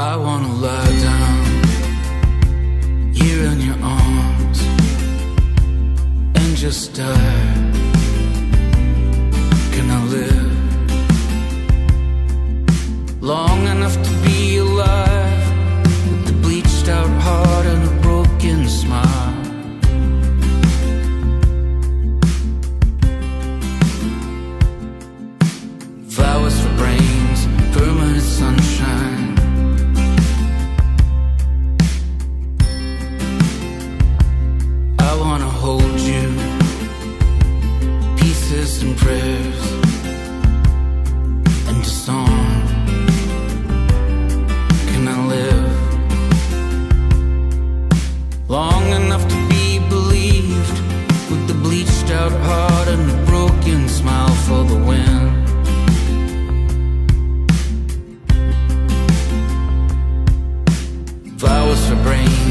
I wanna lie down here in your arms and just die. Can I live long enough to be and prayers and a song. Can I live long enough to be believed with the bleached out heart and the broken smile for the wind? Flowers for brains.